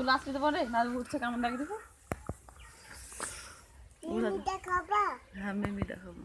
চলে আসতে পরে না উঠছে কেমন লাগে দেখো। হ্যাঁ মিমি দেখাবো।